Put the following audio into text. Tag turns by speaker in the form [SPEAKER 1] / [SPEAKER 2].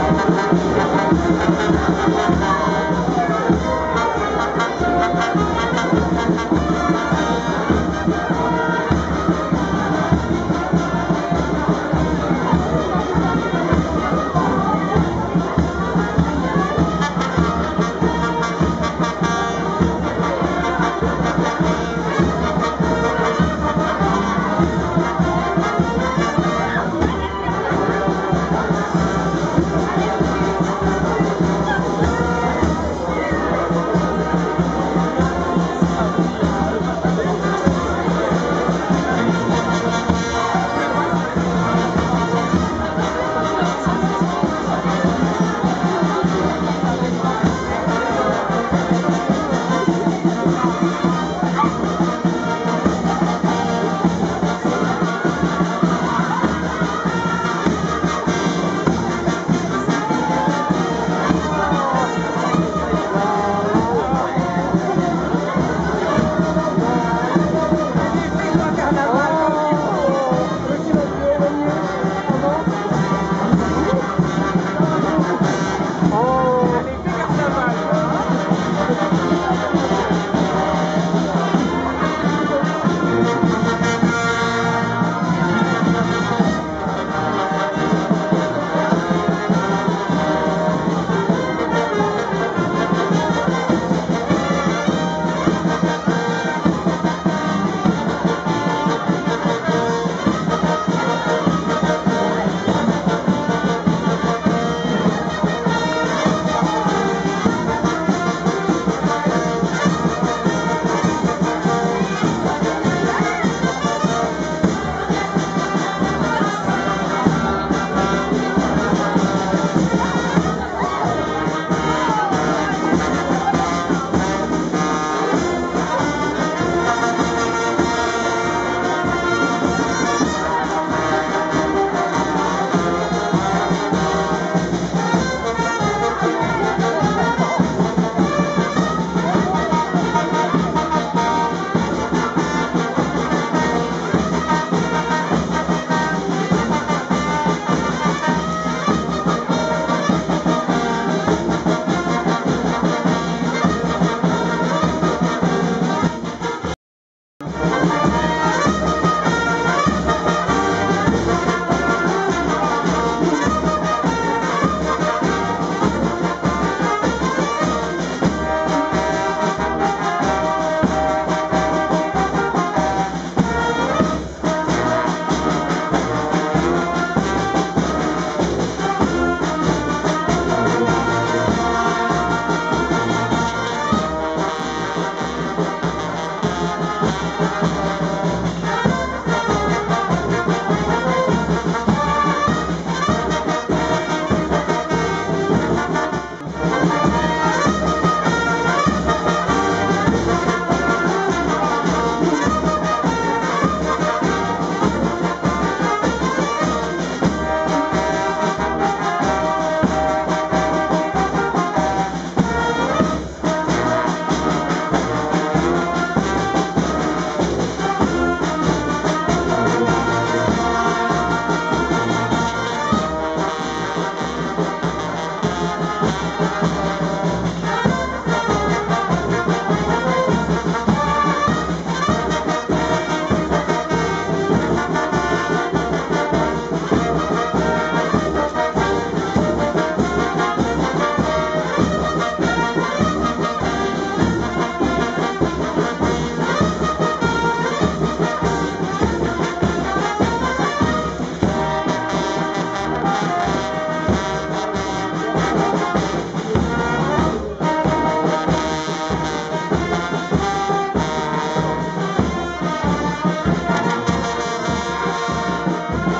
[SPEAKER 1] I'm sorry. Thank you. Thank you.